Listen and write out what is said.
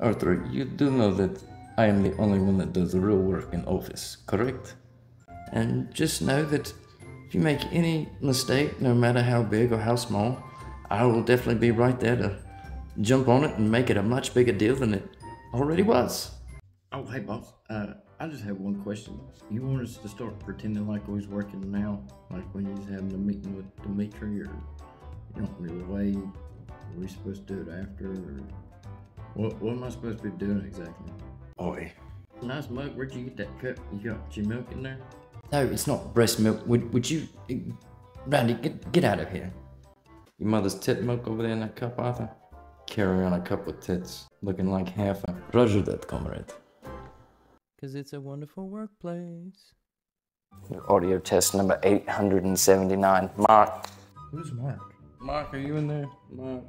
Arthur, you do know that I am the only one that does the real work in office, correct? And just know that if you make any mistake, no matter how big or how small, I will definitely be right there to jump on it and make it a much bigger deal than it already was. Oh, hey, boss. Uh, I just have one question. You want us to start pretending like we was working now, like when you was having a meeting with Dmitry, or you don't really wait? Are we supposed to do it after, or what? What am I supposed to be doing exactly? Oi. Nice mug. Where'd you get that cup? You got your milk in there? No, it's not breast milk. Would Would you, Randy, get get out of here? Your mother's tit milk over there in that cup, Arthur? Carry on a cup of tits, looking like half a. Roger that, comrade. Cause it's a wonderful workplace. Audio test number 879. Mark. Who's Mark? Mark, are you in there? Mark.